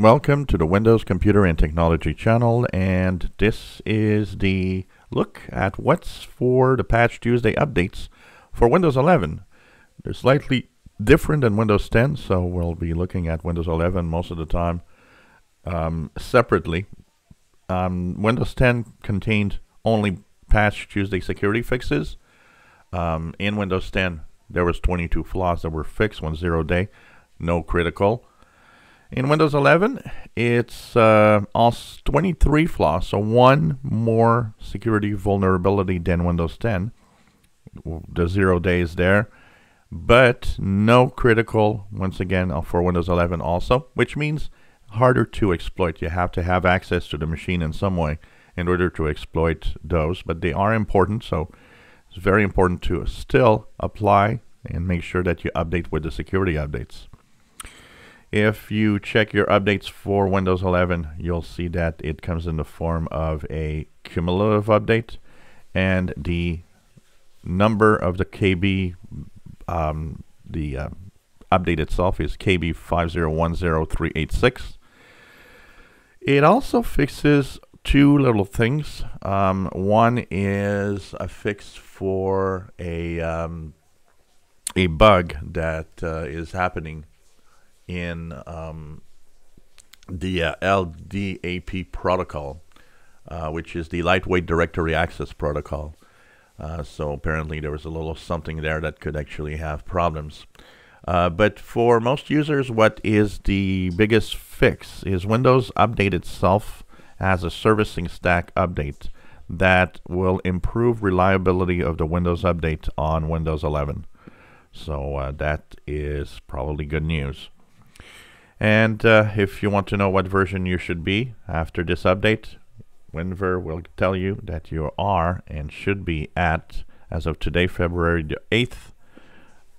Welcome to the Windows Computer and Technology channel and this is the look at what's for the Patch Tuesday updates for Windows 11. They're slightly different than Windows 10 so we'll be looking at Windows 11 most of the time um, separately. Um, Windows 10 contained only Patch Tuesday security fixes. Um, in Windows 10 there was 22 flaws that were fixed, one zero day, no critical. In Windows 11, it's uh, 23 flaws, so one more security vulnerability than Windows 10. The zero days there, but no critical, once again, uh, for Windows 11 also, which means harder to exploit. You have to have access to the machine in some way in order to exploit those, but they are important, so it's very important to still apply and make sure that you update with the security updates. If you check your updates for Windows 11, you'll see that it comes in the form of a cumulative update and the number of the KB, um, the uh, update itself is KB5010386. It also fixes two little things. Um, one is a fix for a um, a bug that uh, is happening in um, the uh, LDAP protocol, uh, which is the Lightweight Directory Access Protocol. Uh, so apparently there was a little something there that could actually have problems. Uh, but for most users, what is the biggest fix is Windows Update itself as a servicing stack update that will improve reliability of the Windows Update on Windows 11. So uh, that is probably good news. And uh, if you want to know what version you should be after this update, WinVer will tell you that you are and should be at, as of today, February the 8th,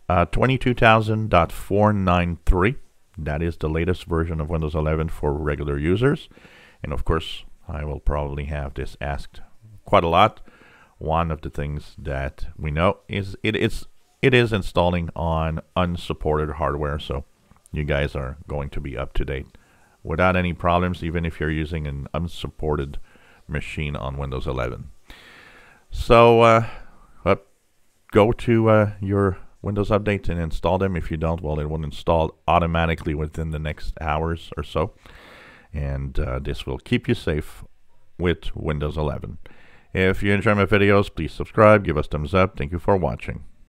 uh, 22,000.493. That is the latest version of Windows 11 for regular users. And of course, I will probably have this asked quite a lot. One of the things that we know is it is it is installing on unsupported hardware. So you guys are going to be up to date without any problems, even if you're using an unsupported machine on Windows 11. So uh, go to uh, your Windows updates and install them. If you don't, well, it will install automatically within the next hours or so. And uh, this will keep you safe with Windows 11. If you enjoy my videos, please subscribe, give us thumbs up. Thank you for watching.